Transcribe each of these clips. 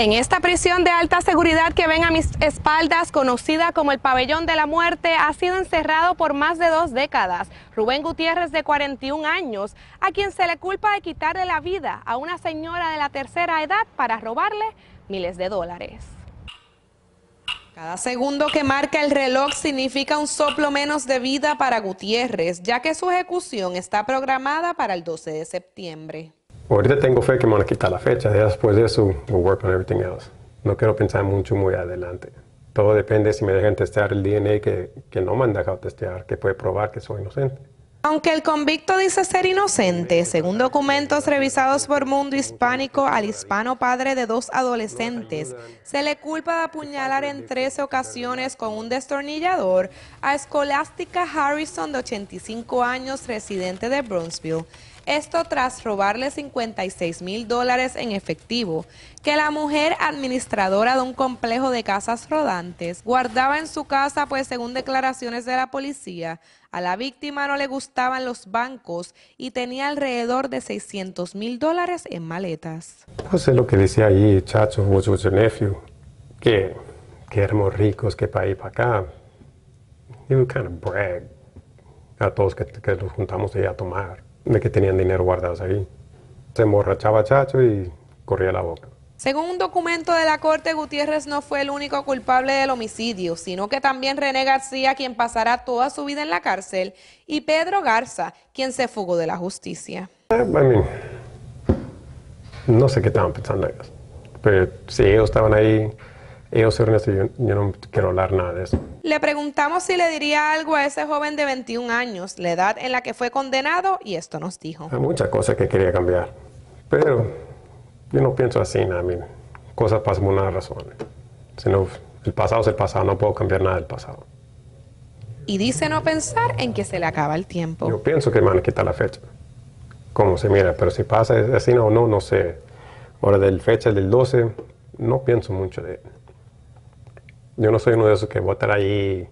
En esta prisión de alta seguridad que ven a mis espaldas, conocida como el Pabellón de la Muerte, ha sido encerrado por más de dos décadas. Rubén Gutiérrez, de 41 años, a quien se le culpa de quitarle la vida a una señora de la tercera edad para robarle miles de dólares. Cada segundo que marca el reloj significa un soplo menos de vida para Gutiérrez, ya que su ejecución está programada para el 12 de septiembre. Ahorita tengo fe que me van a quitar la fecha, después de eso, we'll work on everything else. No quiero pensar mucho muy adelante. Todo depende si me dejan testear el DNA que, que no me han dejado testear, que puede probar que soy inocente. Aunque el convicto dice ser inocente, según documentos revisados por Mundo Hispánico al hispano padre de dos adolescentes, se le culpa de apuñalar en 13 ocasiones con un destornillador a Escolástica Harrison, de 85 años, residente de Brownsville. Esto tras robarle 56 mil dólares en efectivo, que la mujer administradora de un complejo de casas rodantes guardaba en su casa, pues según declaraciones de la policía, a la víctima no le gustaban los bancos y tenía alrededor de 600 mil dólares en maletas. Pues es lo que decía ahí, chacho, was, was nephew, que, que éramos ricos, que para ir para acá. He would kind of brag a todos que, que los juntamos ahí a tomar de que tenían dinero guardados ahí. Se emborrachaba Chacho y corría la boca. Según un documento de la Corte, Gutiérrez no fue el único culpable del homicidio, sino que también René García, quien pasará toda su vida en la cárcel, y Pedro Garza, quien se fugó de la justicia. Eh, no sé qué estaban pensando ellos, pero si ellos estaban ahí, ellos yo, yo no quiero hablar nada de eso. Le preguntamos si le diría algo a ese joven de 21 años, la edad en la que fue condenado, y esto nos dijo. Hay muchas cosas que quería cambiar, pero yo no pienso así, nada, cosas pasan por una razón. Si no, el pasado es el pasado, no puedo cambiar nada del pasado. Y dice no pensar en que se le acaba el tiempo. Yo pienso que me van a quitar la fecha. Como se mira, pero si pasa así no, no, no sé. Ahora del fecha del 12, no pienso mucho de yo no soy uno de esos que voy a estar ahí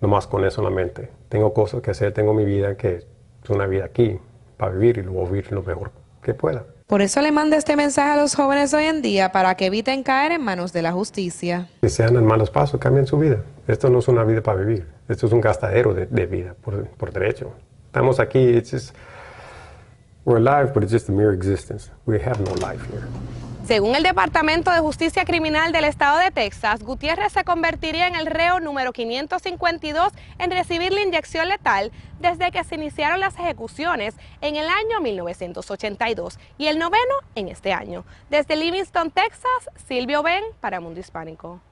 nomás con eso en la mente. Tengo cosas que hacer, tengo mi vida, que es una vida aquí, para vivir y luego vivir lo mejor que pueda. Por eso le mando este mensaje a los jóvenes hoy en día, para que eviten caer en manos de la justicia. Si sean en malos pasos, cambien su vida. Esto no es una vida para vivir, esto es un gastadero de, vida, por, por, derecho. Estamos aquí, it's just, we're alive, but it's just a mere existence. We have no life here. Según el Departamento de Justicia Criminal del Estado de Texas, Gutiérrez se convertiría en el reo número 552 en recibir la inyección letal desde que se iniciaron las ejecuciones en el año 1982 y el noveno en este año. Desde Livingston, Texas, Silvio Ben para Mundo Hispánico.